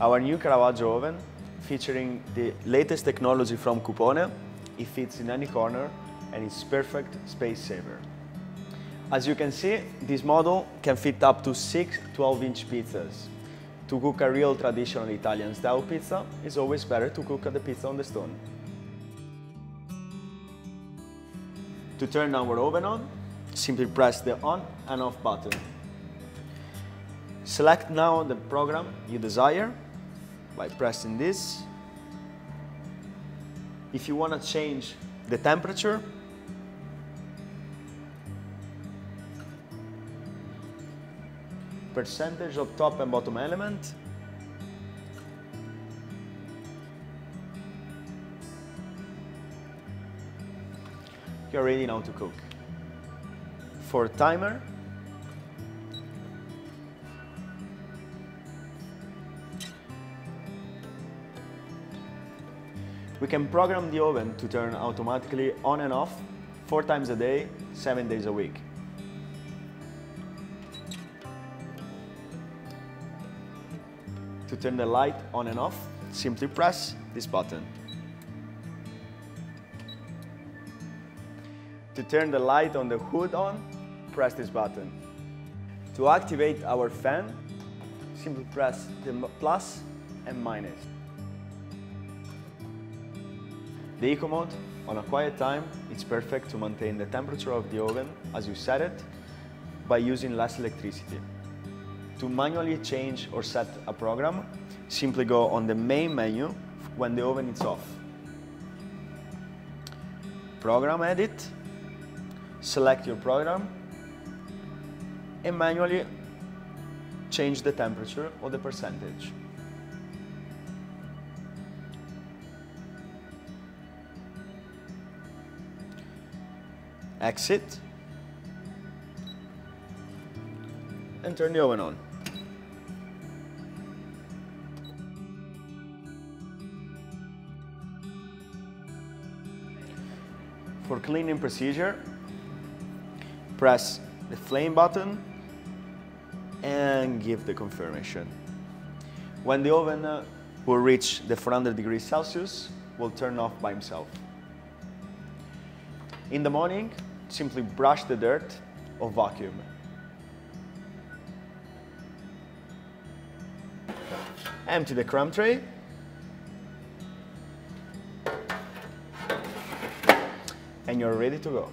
Our new Caravaggio oven, featuring the latest technology from Cuppone, it fits in any corner and it's perfect space saver. As you can see, this model can fit up to six 12-inch pizzas. To cook a real traditional Italian style pizza, it's always better to cook the pizza on the stone. To turn our oven on, simply press the on and off button. Select now the program you desire by pressing this. If you want to change the temperature, percentage of top and bottom element, you're ready now to cook. For timer, we can program the oven to turn automatically on and off four times a day, seven days a week. To turn the light on and off, simply press this button. To turn the light on the hood on, press this button. To activate our fan, simply press the plus and minus. The Eco mode, on a quiet time, it's perfect to maintain the temperature of the oven as you set it by using less electricity. To manually change or set a program, simply go on the main menu when the oven is off. Program Edit, select your program and manually change the temperature or the percentage. Exit and turn the oven on. For cleaning procedure, press the flame button and give the confirmation. When the oven uh, will reach the 400 degrees Celsius, will turn off by himself. In the morning, simply brush the dirt or vacuum. Empty the crumb tray. And you're ready to go.